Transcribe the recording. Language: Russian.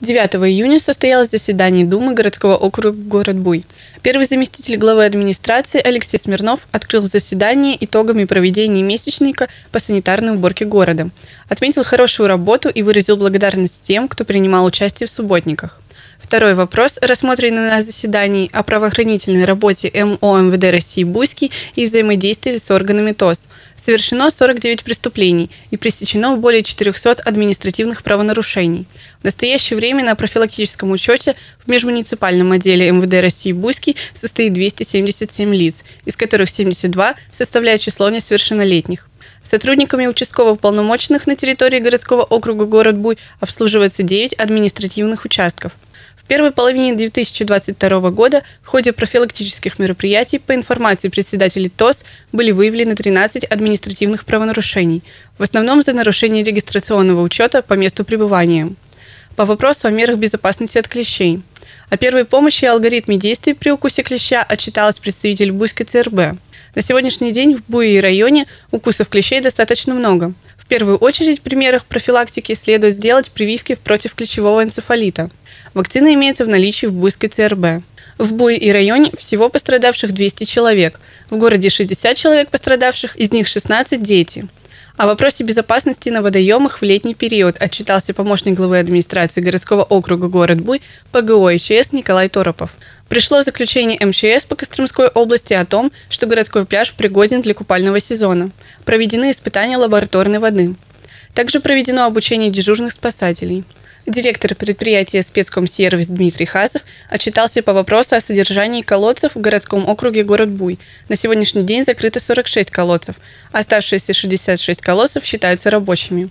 9 июня состоялось заседание Думы городского округа город Буй. Первый заместитель главы администрации Алексей Смирнов открыл заседание итогами проведения месячника по санитарной уборке города. Отметил хорошую работу и выразил благодарность тем, кто принимал участие в субботниках. Второй вопрос, рассмотренный на заседании о правоохранительной работе МО МВД России Буйский и взаимодействии с органами ТОС. Совершено 49 преступлений и пресечено более 400 административных правонарушений. В настоящее время на профилактическом учете в межмуниципальном отделе МВД России Буйский состоит 277 лиц, из которых 72 составляют число несовершеннолетних. Сотрудниками участковых полномоченных на территории городского округа город Буй обслуживается 9 административных участков – первой половине 2022 года в ходе профилактических мероприятий по информации председателей ТОС были выявлены 13 административных правонарушений, в основном за нарушение регистрационного учета по месту пребывания. По вопросу о мерах безопасности от клещей. О первой помощи и алгоритме действий при укусе клеща отчиталась представитель Буйской ЦРБ. На сегодняшний день в Буе районе укусов клещей достаточно много. В первую очередь при мерах профилактики следует сделать прививки против клещевого энцефалита. Вакцина имеется в наличии в Буйской ЦРБ. В Буе и районе всего пострадавших 200 человек. В городе 60 человек пострадавших, из них 16 – дети. О вопросе безопасности на водоемах в летний период отчитался помощник главы администрации городского округа город Буй ПГО ИЧС Николай Торопов. Пришло заключение МЧС по Костромской области о том, что городской пляж пригоден для купального сезона. Проведены испытания лабораторной воды. Также проведено обучение дежурных спасателей. Директор предприятия «Спецкомсервис» Дмитрий Хасов отчитался по вопросу о содержании колодцев в городском округе город Буй. На сегодняшний день закрыто 46 колодцев. Оставшиеся 66 колодцев считаются рабочими.